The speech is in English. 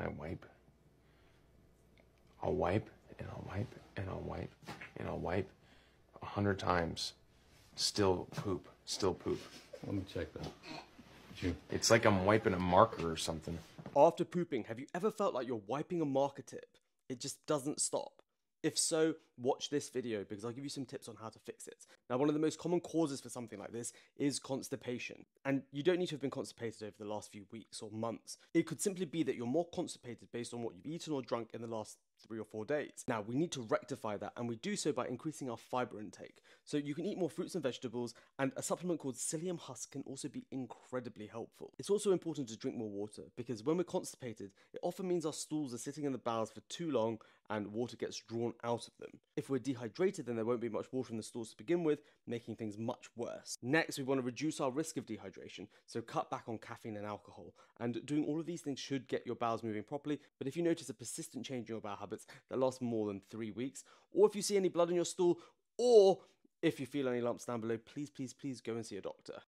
I wipe. I'll wipe and I'll wipe and I'll wipe and I'll wipe a hundred times. Still poop. Still poop. Let me check that. You, It's like I'm wiping a marker or something. After pooping, have you ever felt like you're wiping a marker tip? It just doesn't stop. If so, watch this video because I'll give you some tips on how to fix it. Now, one of the most common causes for something like this is constipation. And you don't need to have been constipated over the last few weeks or months. It could simply be that you're more constipated based on what you've eaten or drunk in the last three or four days. Now, we need to rectify that, and we do so by increasing our fiber intake. So, you can eat more fruits and vegetables, and a supplement called psyllium husk can also be incredibly helpful. It's also important to drink more water because when we're constipated, it often means our stools are sitting in the bowels for too long and water gets drawn out of them. If we're dehydrated, then there won't be much water in the stools to begin with, making things much worse. Next, we want to reduce our risk of dehydration, so cut back on caffeine and alcohol. And doing all of these things should get your bowels moving properly, but if you notice a persistent change in your bowel habits that lasts more than three weeks, or if you see any blood in your stool, or if you feel any lumps down below, please, please, please go and see a doctor.